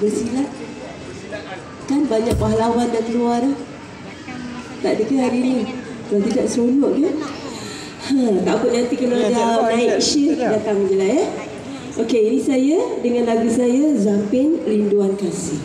bersilat. Kan banyak pahlawan dah keluar dah. Tak ada ke hari ni? Kalau tidak seronok ke? Ha, tak apa nanti kalau Ya, dah naik shift datang je lah ya. Okey, ini saya dengan lagu saya Zampin Rinduan Kasih.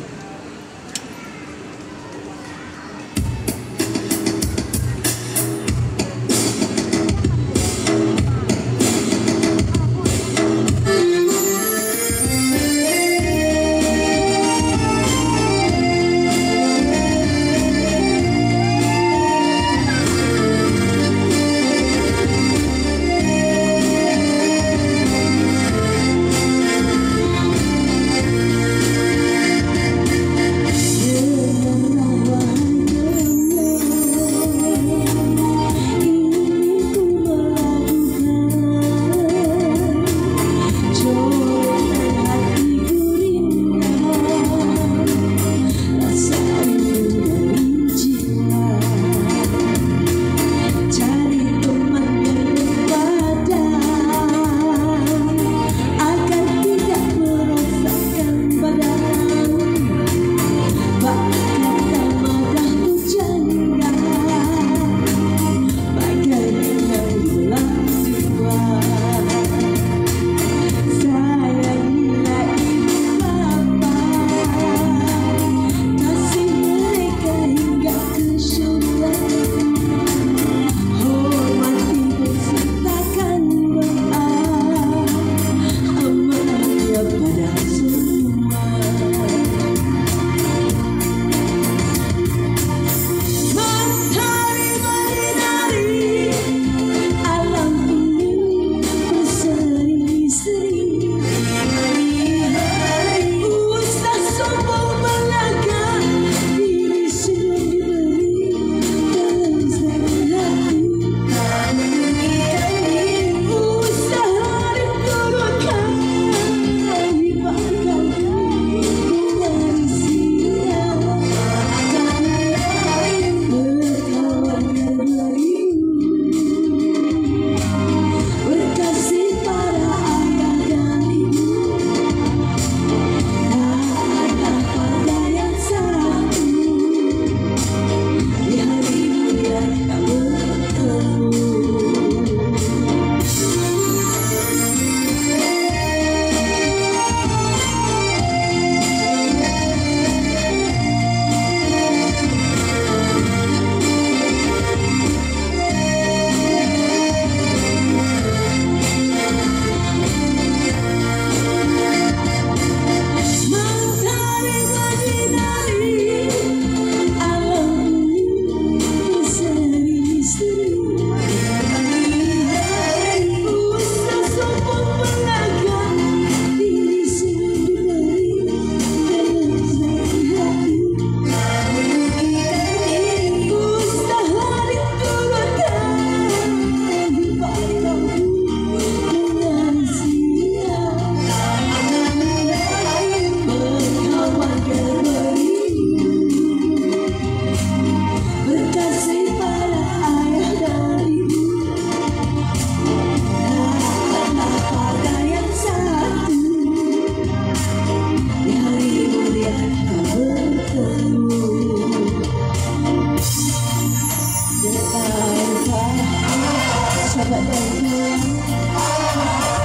Sahabat dan kawan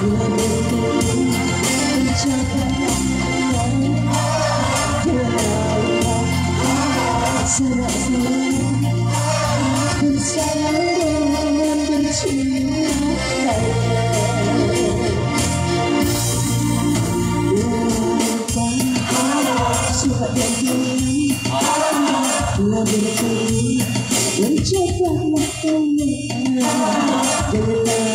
Bila bertemu Ucapkan Serak-serak Bersayang dengan bercinta Surat dan diri Bila bertemu Ucapkanlah kawan Jangan lupa Serak-serak Didn't